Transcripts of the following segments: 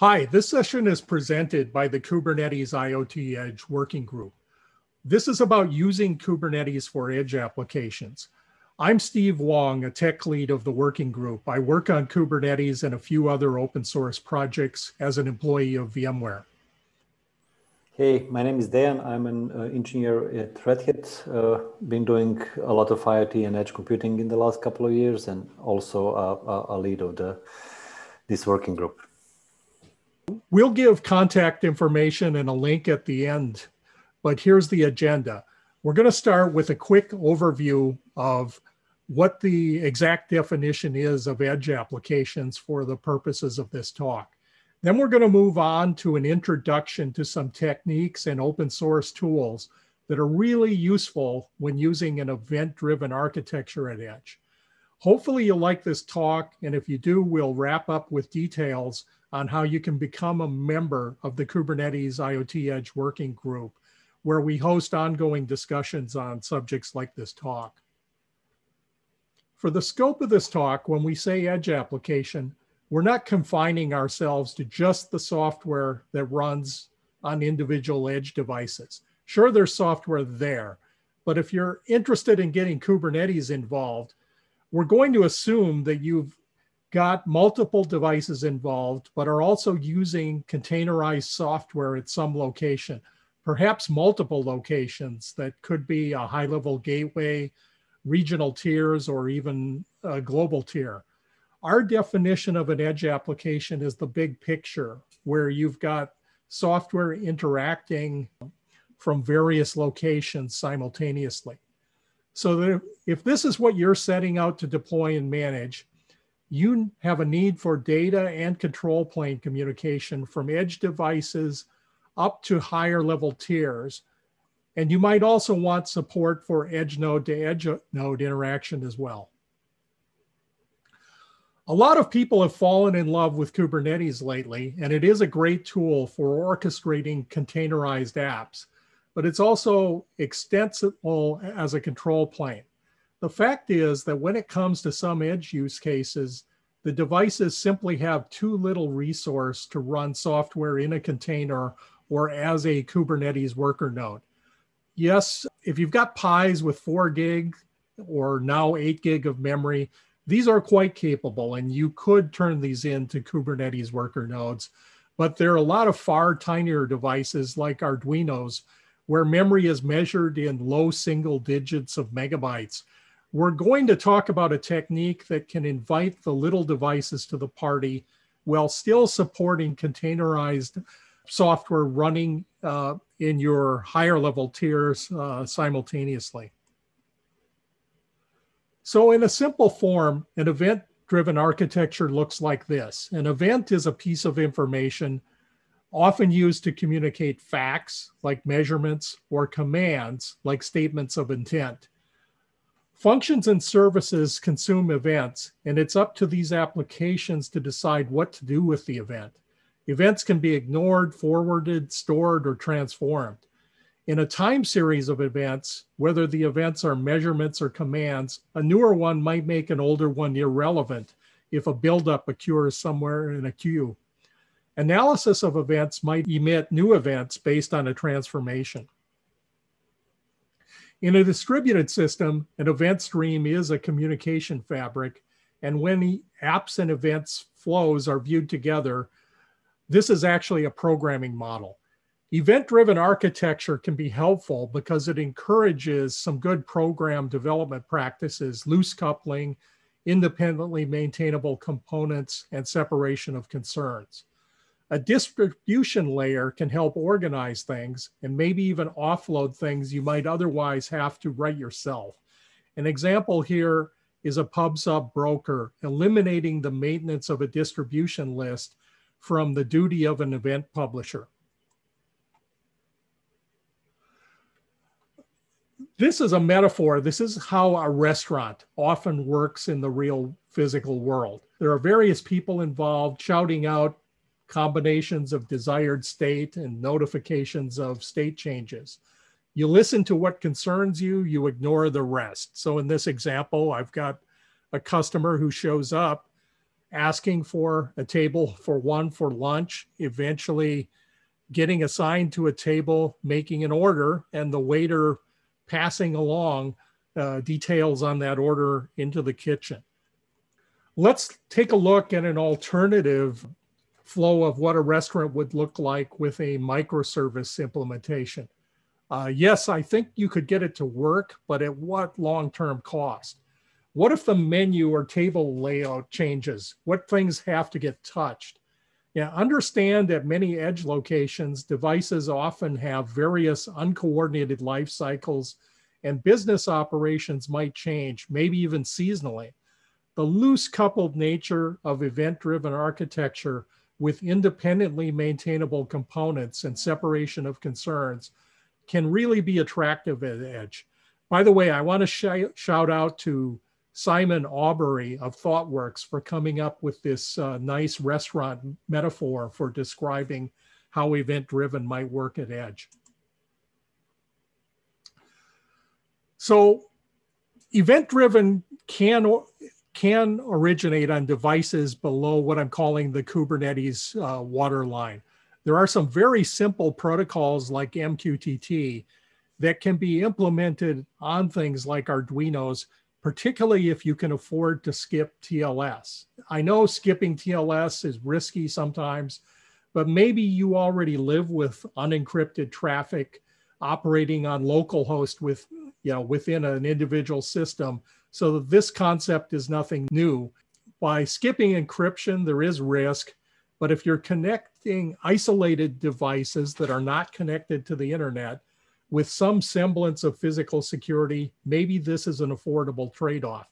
Hi, this session is presented by the Kubernetes IoT Edge Working Group. This is about using Kubernetes for edge applications. I'm Steve Wong, a tech lead of the working group. I work on Kubernetes and a few other open source projects as an employee of VMware. Hey, my name is Dejan. I'm an uh, engineer at Red Hat. Uh, been doing a lot of IoT and edge computing in the last couple of years, and also a, a lead of the this working group. We'll give contact information and a link at the end, but here's the agenda. We're going to start with a quick overview of what the exact definition is of edge applications for the purposes of this talk. Then we're going to move on to an introduction to some techniques and open source tools that are really useful when using an event-driven architecture at Edge. Hopefully you'll like this talk, and if you do, we'll wrap up with details on how you can become a member of the Kubernetes IoT Edge Working Group, where we host ongoing discussions on subjects like this talk. For the scope of this talk, when we say edge application, we're not confining ourselves to just the software that runs on individual edge devices. Sure, there's software there, but if you're interested in getting Kubernetes involved, we're going to assume that you've got multiple devices involved, but are also using containerized software at some location, perhaps multiple locations that could be a high level gateway, regional tiers, or even a global tier. Our definition of an edge application is the big picture where you've got software interacting from various locations simultaneously. So that if this is what you're setting out to deploy and manage, you have a need for data and control plane communication from edge devices up to higher level tiers. And you might also want support for edge node to edge node interaction as well. A lot of people have fallen in love with Kubernetes lately, and it is a great tool for orchestrating containerized apps, but it's also extensible as a control plane. The fact is that when it comes to some edge use cases, the devices simply have too little resource to run software in a container or as a Kubernetes worker node. Yes, if you've got Pis with four gig or now eight gig of memory, these are quite capable, and you could turn these into Kubernetes worker nodes. But there are a lot of far tinier devices like Arduinos where memory is measured in low single digits of megabytes. We're going to talk about a technique that can invite the little devices to the party while still supporting containerized software running uh, in your higher level tiers uh, simultaneously. So in a simple form, an event-driven architecture looks like this. An event is a piece of information often used to communicate facts like measurements or commands like statements of intent. Functions and services consume events, and it's up to these applications to decide what to do with the event. Events can be ignored, forwarded, stored, or transformed. In a time series of events, whether the events are measurements or commands, a newer one might make an older one irrelevant if a buildup occurs somewhere in a queue. Analysis of events might emit new events based on a transformation. In a distributed system, an event stream is a communication fabric, and when apps and events flows are viewed together, this is actually a programming model. Event driven architecture can be helpful because it encourages some good program development practices, loose coupling, independently maintainable components, and separation of concerns. A distribution layer can help organize things and maybe even offload things you might otherwise have to write yourself. An example here is a PubSub broker, eliminating the maintenance of a distribution list from the duty of an event publisher. this is a metaphor. This is how a restaurant often works in the real physical world. There are various people involved shouting out combinations of desired state and notifications of state changes. You listen to what concerns you, you ignore the rest. So in this example, I've got a customer who shows up asking for a table for one for lunch, eventually getting assigned to a table, making an order, and the waiter passing along uh, details on that order into the kitchen. Let's take a look at an alternative flow of what a restaurant would look like with a microservice implementation. Uh, yes, I think you could get it to work, but at what long term cost? What if the menu or table layout changes? What things have to get touched? Yeah, understand that many edge locations, devices often have various uncoordinated life cycles and business operations might change, maybe even seasonally. The loose coupled nature of event driven architecture with independently maintainable components and separation of concerns can really be attractive at Edge. By the way, I want to sh- shout out to Simon Aubrey of ThoughtWorks for coming up with this uh, nice restaurant metaphor for describing how event driven might work at Edge. So, event driven can can originate on devices below what I'm calling the Kubernetes uh, waterline. There are some very simple protocols like MQTT that can be implemented on things like Arduinos particularly if you can afford to skip TLS. I know skipping TLS is risky sometimes, but maybe you already live with unencrypted traffic operating on localhost with you know within an individual system so this concept is nothing new by skipping encryption there is risk but if you're connecting isolated devices that are not connected to the internet with some semblance of physical security, maybe this is an affordable trade off.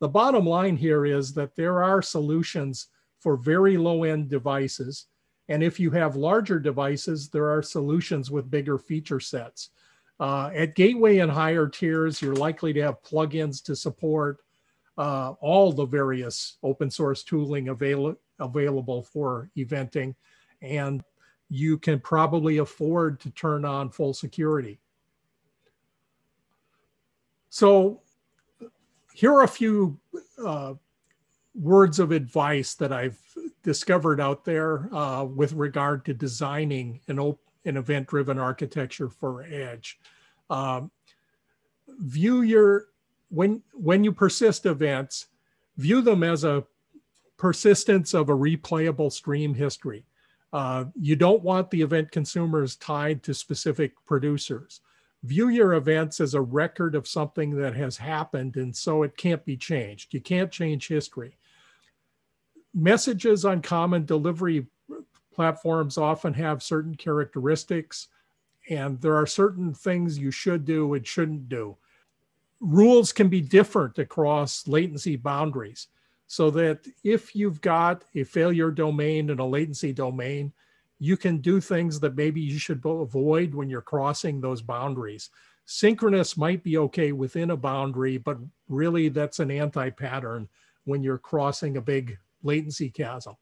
The bottom line here is that there are solutions for very low end devices. And if you have larger devices, there are solutions with bigger feature sets. Uh, at gateway and higher tiers, you're likely to have plugins to support uh, all the various open source tooling avail- available for eventing. And you can probably afford to turn on full security. So here are a few uh, words of advice that I've discovered out there uh, with regard to designing an, op- an event-driven architecture for Edge. Um, view your when when you persist events, view them as a persistence of a replayable stream history. Uh, you don't want the event consumers tied to specific producers. View your events as a record of something that has happened, and so it can't be changed. You can't change history. Messages on common delivery platforms often have certain characteristics, and there are certain things you should do and shouldn't do. Rules can be different across latency boundaries so that if you've got a failure domain and a latency domain, you can do things that maybe you should avoid when you're crossing those boundaries. Synchronous might be okay within a boundary, but really that's an anti pattern when you're crossing a big latency chasm.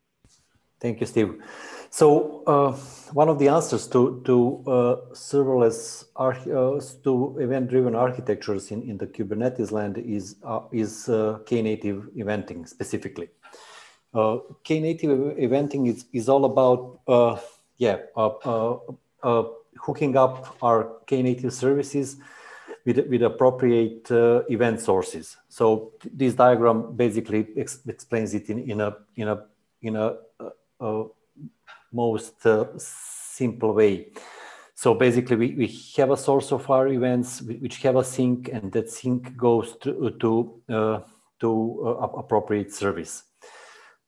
Thank you, Steve. So uh, one of the answers to to uh, serverless uh, to event-driven architectures in, in the Kubernetes land is uh, is uh, Knative eventing specifically. Uh, Knative eventing is is all about yeah hooking up our Knative services with, with appropriate event sources. So this diagram basically ex explains it in, in a in a in a most uh, simple way. So basically, we, we have a source of our events which have a sink, and that sink goes to to uh, to uh, appropriate service.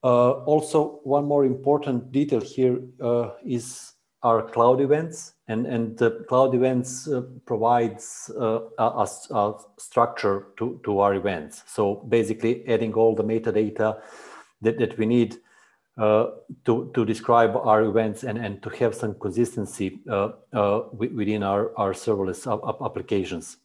Uh, also, one more important detail here uh, is our cloud events, and and the cloud events uh, provides a, a, structure to to our events. So basically, adding all the metadata that that we need uh, to, to describe our events and, and to have some consistency uh, uh, within our, our serverless applications.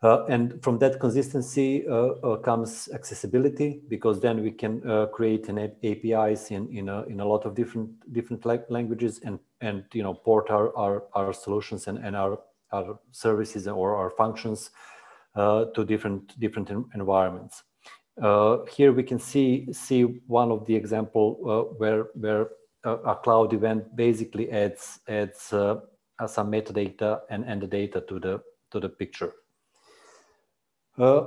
Uh, and from that consistency uh, comes accessibility because then we can create an APIs in, in, a, in a lot of different different languages and, and you know port our, our, our solutions and, and our, our services or our functions to different different environments. Uh, here we can see see one of the example uh, where where a cloud event basically adds adds uh, some metadata and, and the data to the to the picture. Uh,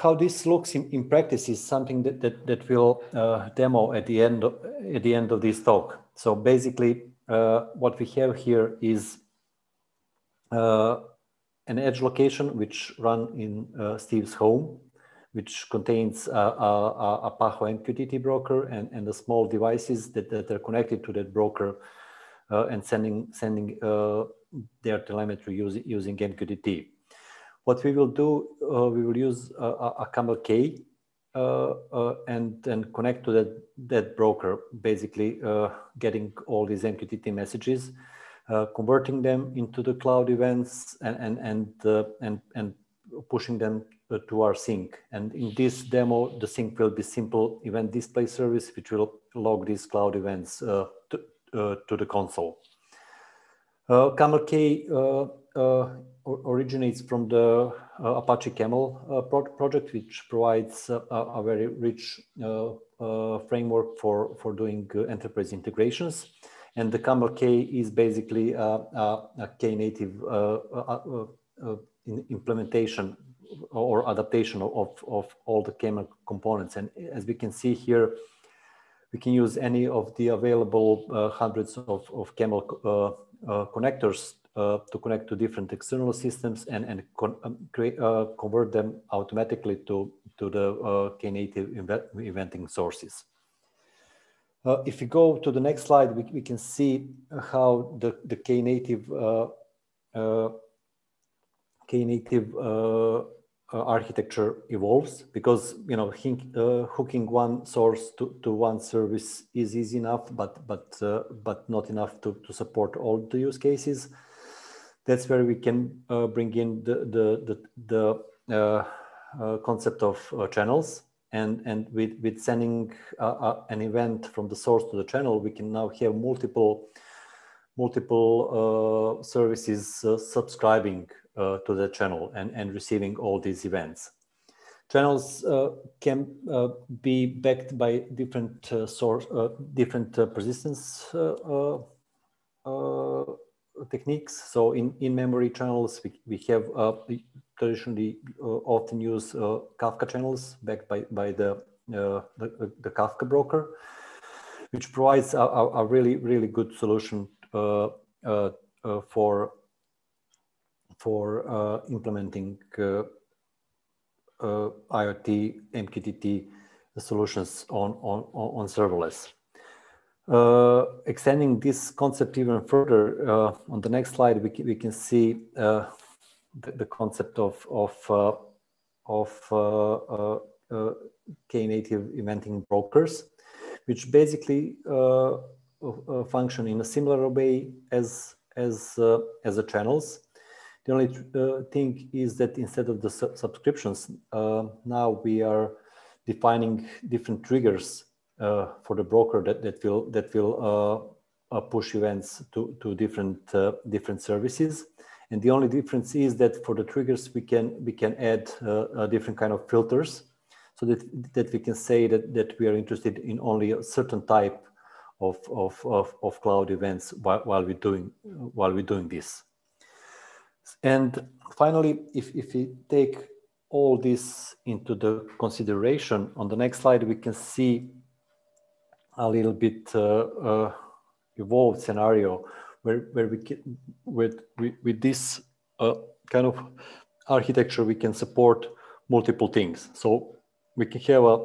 how this looks in, in practice is something that that, that we'll uh, demo at the end of, at the end of this talk. So basically, uh, what we have here is uh, an edge location which run in uh, Steve's home which contains a, a, a PAHO MQTT broker and, and the small devices that, that are connected to that broker uh, and sending, sending uh, their telemetry using, using MQTT. What we will do, uh, we will use a, a Camel K uh, uh, and, and connect to that, that broker, basically uh, getting all these MQTT messages, converting them into the cloud events and, and, and, and, and pushing them Uh, to our sink. And in this demo, the sink will be simple event display service, which will log these cloud events uh, to, uh, to the console. Uh, Camel K uh, uh, originates from the uh, Apache Camel uh, pro project, which provides a, a very rich framework for, for doing enterprise integrations. And the Camel K is basically a, a, a Knative implementation or adaptation of, of all the camel components. And as we can see here, we can use any of the available uh, hundreds of, of camel uh, uh, connectors uh, to connect to different external systems and, and con um, create, uh, convert them automatically to, to the uh, Knative eventing sources. if we go to the next slide, we, we can see how the, the Knative Knative uh, architecture evolves because you know uh, hooking one source to, to one service is easy enough but but uh, but not enough to, to support all the use cases. That's where we can uh, bring in the the the, the uh, uh, concept of channels. And and with with sending an event from the source to the channel we can now have multiple multiple services subscribing uh, to the channel and, and receiving all these events. Channels uh, can uh, be backed by different source, different persistence techniques. So in in-memory channels, we, we have uh, traditionally uh, often use uh, Kafka channels backed by, by the, the, the, Kafka broker, which provides a, a really, really good solution for for uh, implementing uh, uh, IoT MQTT solutions on, on, on serverless. Uh, extending this concept even further, uh, on the next slide, we, we can see uh, the, the, concept of, of, of Knative eventing brokers, which basically function in a similar way as, as, as the channels. The only uh, thing is that instead of the su subscriptions, uh, now we are defining different triggers uh, for the broker that, that will that will uh, uh, push events to to different uh, different services. And the only difference is that for the triggers we can we can add a different kind of filters, so that that we can say that that we are interested in only a certain type of of of, of cloud events while, while we're doing while we're doing this. And finally, if, if we take all this into the consideration, on the next slide, we can see a little bit uh, uh, evolved scenario where, where we can, with, with, this uh, kind of architecture, we can support multiple things. So we can have a,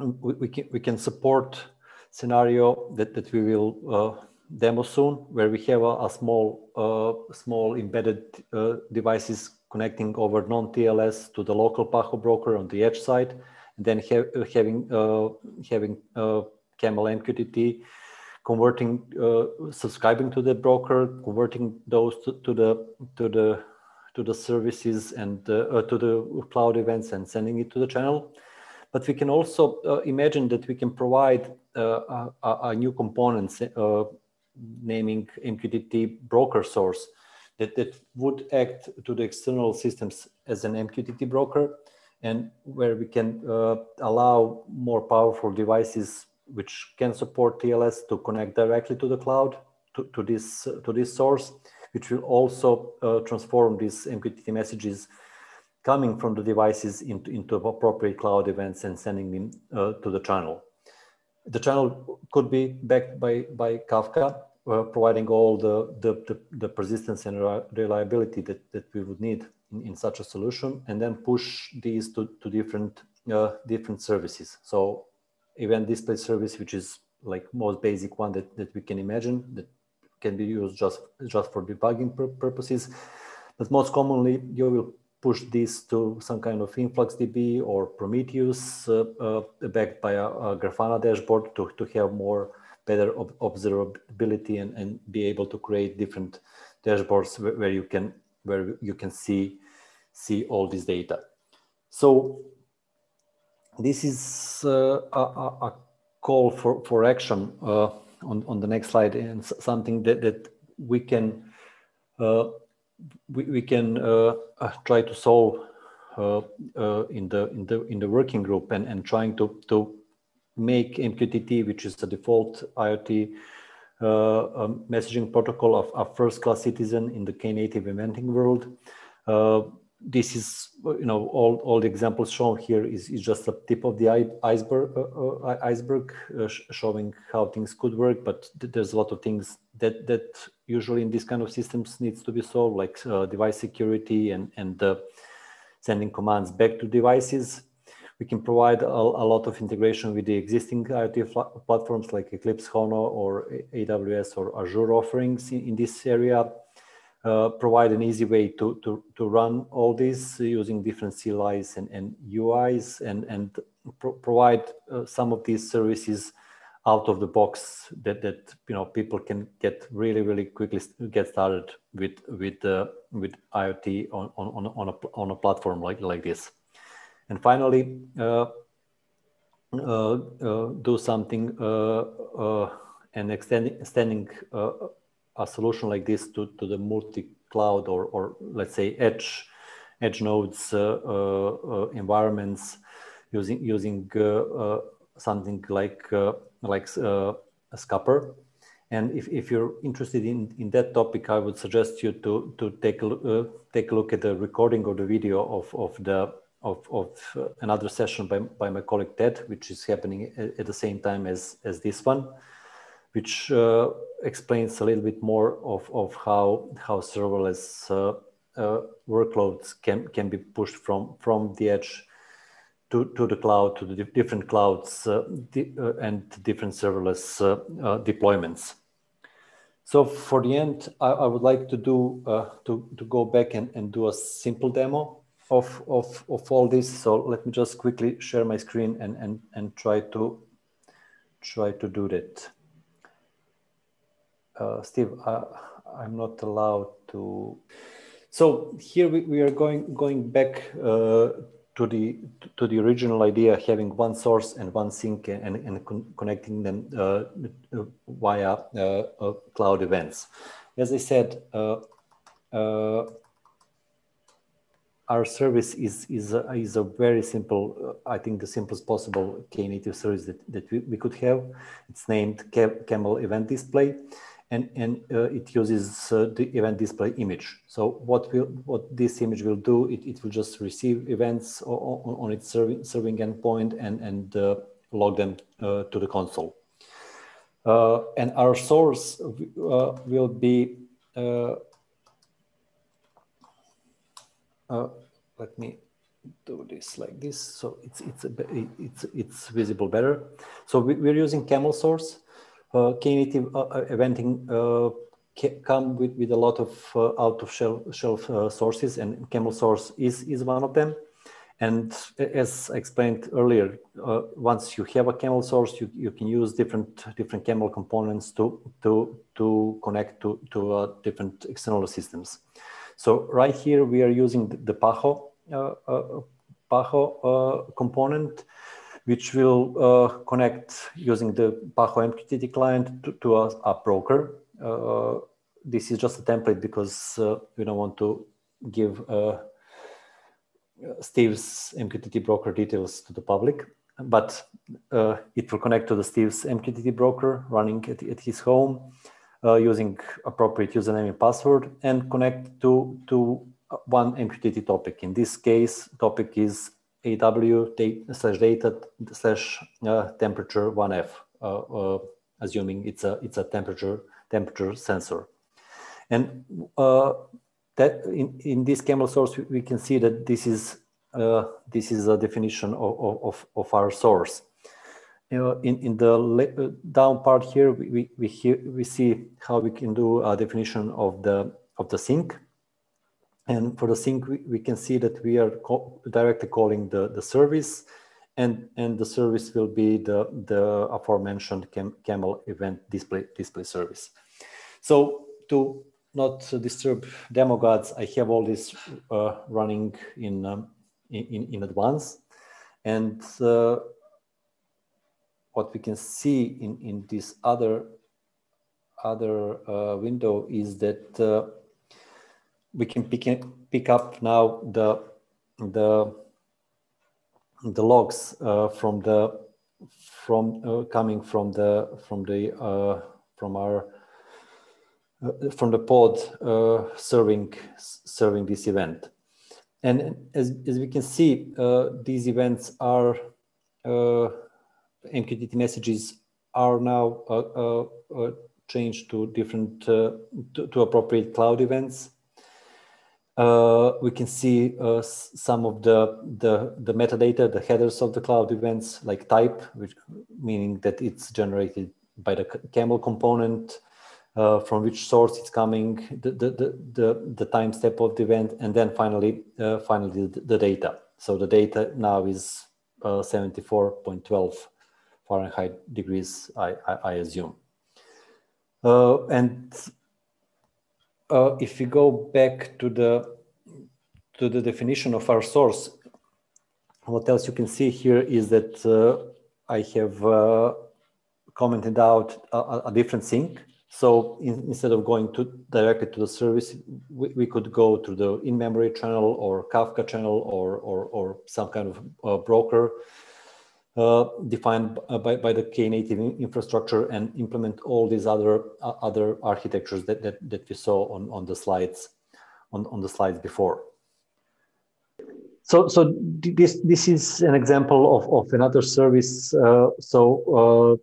we, we can, we can support scenario that, that we will uh, demo soon where we have a, a small uh, small embedded uh, devices connecting over non-TLS to the local PAHO broker on the edge side, and then ha having uh, having uh, Camel MQTT, converting uh, subscribing to the broker, converting those to, to the to the to the services and uh, to the cloud events and sending it to the channel. But we can also imagine that we can provide a, a, new components naming MQTT broker source that, that would act to the external systems as an MQTT broker and where we can uh, allow more powerful devices which can support TLS to connect directly to the cloud to, to this uh, to this source, which will also uh, transform these MQTT messages coming from the devices into, into appropriate cloud events and sending them uh, to the channel. The channel could be backed by, by Kafka, uh, providing all the, the, the, the, persistence and reliability that, that we would need in, in such a solution, and then push these to, to different, uh, different services. So event display service, which is like most basic one that, that we can imagine that can be used just, just for debugging purposes. But most commonly, you will push this to some kind of InfluxDB or Prometheus uh, uh, backed by a, a, Grafana dashboard to, to have more better ob observability and, and be able to create different dashboards where, where you can where you can see see all this data. So this is uh, a, a, call for, for action uh, on, on the next slide and something that, that we can uh, we, we can uh, uh, try to solve uh, in the in the in the working group and, and trying to to make MQTT, which is the default IoT um, messaging protocol of a first class citizen in the Knative eventing world. This is you know all, all the examples shown here is, is just a tip of the iceberg uh, uh, iceberg uh, showing how things could work but th there's a lot of things that that usually in this kind of systems needs to be solved like uh, device security and and sending commands back to devices. We can provide a, a, lot of integration with the existing IoT platforms like Eclipse Hono or AWS or Azure offerings in, in this area. Uh, provide an easy way to, to, to run all this using different CLIs and, and UIs and, and pro provide uh, some of these services out of the box that, that you know people can get really really quickly get started with with uh, with IoT on, on, on, a, on a platform like, like this. And finally, uh, uh, uh, do something and extending, extending a solution like this to, to the multi-cloud or, or let's say edge edge nodes uh, uh, uh environments using using uh, uh, something like like a Skupper. And if, if you're interested in, in that topic, I would suggest you to, to take, a, take a look at the recording or the video of, of, the, of, of another session by, by my colleague Ted, which is happening at, at the same time as, as this one which uh, explains a little bit more of, of how, how serverless uh, uh, workloads can, can be pushed from, from the edge to, to the cloud, to the different clouds uh, di uh, and different serverless uh, deployments. So for the end, I, I would like to do to, to go back and, and do a simple demo of, of, of all this. So let me just quickly share my screen and, and, and try to try to do that uh, Steve, uh, I'm not allowed to. So here we, we are going going back uh, to the to the original idea, having one source and one sink and, and con connecting them uh, via uh, uh, cloud events. As I said, our service is is a, is a very simple, I think the simplest possible Knative service that, that we, we could have. It's named Camel Event Display and, and uh, it uses uh, the event display image. So what will what this image will do, it, it will just receive events on, on its serving, serving endpoint and, and uh, log them uh, to the console. Uh, and our source uh, will be, let me do this like this so it's it's a, it's it's visible better so we, are using camel source uh, Knative uh, uh, eventing come with, with a lot of out-of-shelf shelf, sources, and Camel source is, is one of them. And as I explained earlier, uh, once you have a camel source, you, you can use different different camel components to to to connect to to uh, different external systems. So right here we are using the, the Paho uh, Paho component, which will uh, connect using the Paho MQTT client to, to a, a, broker. Uh, this is just a template because uh, we don't want to give uh, Steve's MQTT broker details to the public, but uh, it will connect to the Steve's MQTT broker running at, at his home uh, using appropriate username and password and connect to, to one MQTT topic. In this case, topic is AW slash data slash uh, temperature 1F, uh, uh, assuming it's a, it's a temperature, temperature sensor. And uh, that in, in this camel source, we can see that this is uh, this is a definition of, of, of our source. Know, in, in the uh, down part here, we, we, we, hear, we see how we can do a definition of the, of the sink. And for the sink, we, we can see that we are directly calling the, the service and, and the service will be the, the aforementioned cam camel event display, display service. So to not disturb demo gods, I have all this uh, running in um, in, in advance. And uh, what we can see in, in this other, other uh, window is that uh, we can pick, pick up now the, the, the logs uh, from the from uh, coming from the from the uh, from our from the pod serving serving this event. And as, as we can see, uh, these events are, uh, MQTT messages are now uh, uh, uh changed to different, uh, to, to, appropriate cloud events. We can see some of the, the, the metadata, the headers of the cloud events, like type, which meaning that it's generated by the camel component, uh, from which source it's coming, the, the, the, the, the time step of the event, and then finally, uh, finally the, the, data. So the data now is uh, 74.12 Fahrenheit degrees, I, I, I assume. Uh, and uh, if we go back to the, to the definition of our source, what else you can see here is that uh, I have commented out a, a different sink so in, instead of going to directly to the service, we, we could go to the in-memory channel or Kafka channel or, or, or some kind of uh, broker uh, defined by, by the Knative infrastructure and implement all these other uh, other architectures that, that, that we saw on, on the slides on, on the slides before. So, so this this is an example of, of another service. Uh, so uh,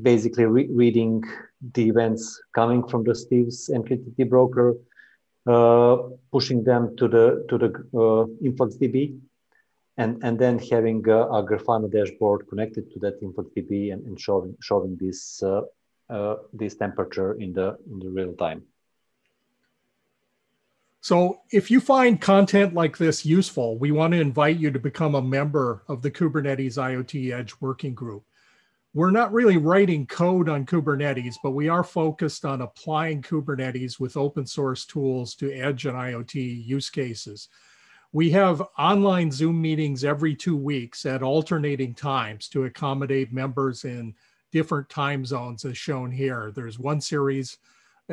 basically re reading the events coming from the Steve's MQTT broker, uh, pushing them to the to the uh, InfluxDB, and and then having a, a, Grafana dashboard connected to that InfluxDB and, and showing showing this uh, uh, this temperature in the in the real time. So if you find content like this useful, we want to invite you to become a member of the Kubernetes IoT Edge Working Group we're not really writing code on Kubernetes, but we are focused on applying Kubernetes with open source tools to edge and IoT use cases. We have online Zoom meetings every two weeks at alternating times to accommodate members in different time zones as shown here. There's one series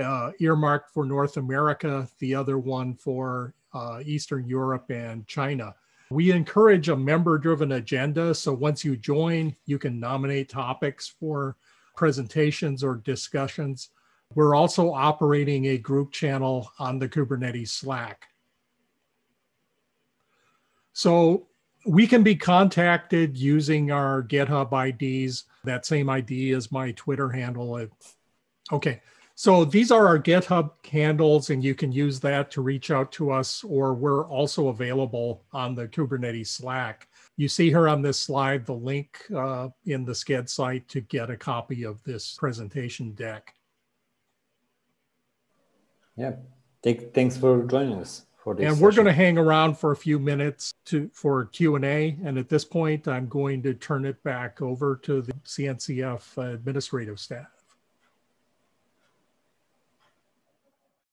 uh, earmarked for North America, the other one for uh, Eastern Europe and China. We encourage a member driven agenda. So once you join, you can nominate topics for presentations or discussions. We're also operating a group channel on the Kubernetes Slack. So we can be contacted using our GitHub IDs. That same ID is my Twitter handle. Okay, so these are our GitHub handles, and you can use that to reach out to us, or we're also available on the Kubernetes Slack. You see here on this slide the link uh, in the Sched site to get a copy of this presentation deck. Yeah, Thank, thanks for joining us. For this and we're going to hang around for a few minutes to for Q&A. And at this point, I'm going to turn it back over to the CNCF administrative staff.